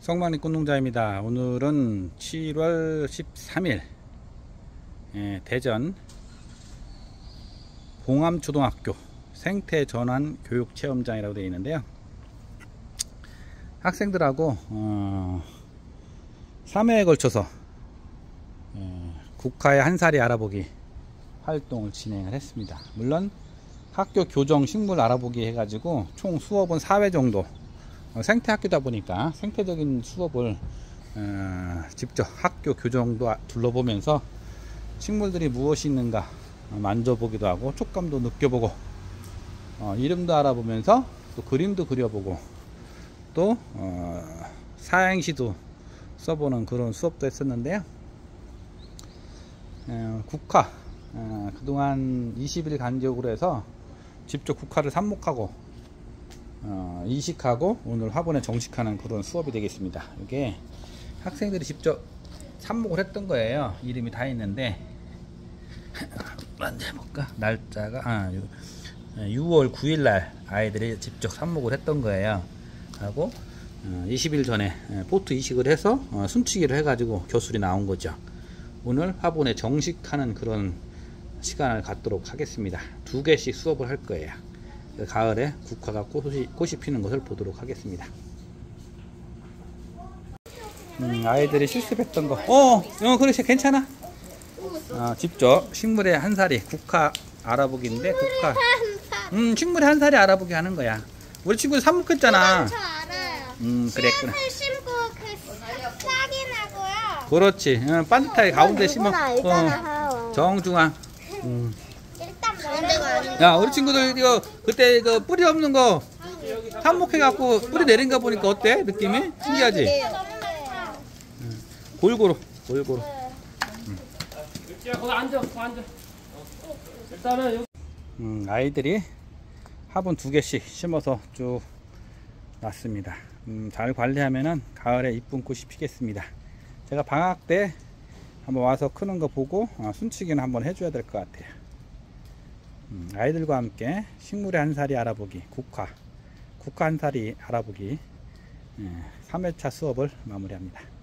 성만이 꽃농자입니다. 오늘은 7월 13일 예, 대전 봉암초등학교 생태전환 교육체험장이라고 되어 있는데요. 학생들하고 어, 3회에 걸쳐서 예, 국화의 한 살이 알아보기 활동을 진행을 했습니다. 물론 학교 교정 식물 알아보기 해가지고 총 수업은 4회 정도 어, 생태 학교다 보니까 생태적인 수업을 어, 직접 학교 교정도 아, 둘러보면서 식물들이 무엇이 있는가 어, 만져보기도 하고 촉감도 느껴보고 어, 이름도 알아보면서 또 그림도 그려보고 또 어, 사행시도 써보는 그런 수업도 했었는데요. 어, 국화 어, 그동안 20일 간격으로 해서 직접 국화를 삽목하고 어, 이식하고 오늘 화분에 정식하는 그런 수업이 되겠습니다. 이게 학생들이 직접 삽목을 했던 거예요. 이름이 다 있는데 만져볼까? 날짜가 아, 6월 9일 날 아이들이 직접 삽목을 했던 거예요. 하고 어, 20일 전에 포트 이식을 해서 어, 숨치기를 해가지고 교술이 나온 거죠. 오늘 화분에 정식하는 그런 시간을 갖도록 하겠습니다. 두 개씩 수업을 할 거예요. 가을에 국화가 꽃이, 꽃이 피는 것을 보도록 하겠습니다. 음, 아이들이 실습했던 거. 어, 어, 그렇지, 괜찮아. 어, 직접 식물의 한 살이 국화 알아보기인데 국화. 음, 식물의 한 살이 알아보기 하는 거야. 우리 친구 알아요. 음, 그랬구나. 그. 그렇지. 어, 반듯하게 가운데 심어. 어, 정중앙. 음. 야, 우리 친구들 이거 그때 그 뿌리 없는 거 삽목해갖고 뿌리 내린 거 보니까 어때? 느낌이? 신기하지? 골고루, 골고루. 일단은 여기. 음, 아이들이 화분 두 개씩 심어서 쭉 놨습니다. 음, 잘 관리하면은 가을에 이쁜 꽃이 피겠습니다. 제가 방학 때 한번 와서 크는 거 보고 어, 순치기는 한번 해줘야 될 것 같아요. 음, 아이들과 함께 식물의 한 살이 알아보기 국화 국화 한 살이 알아보기 예, 3회차 수업을 마무리합니다.